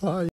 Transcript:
Bye.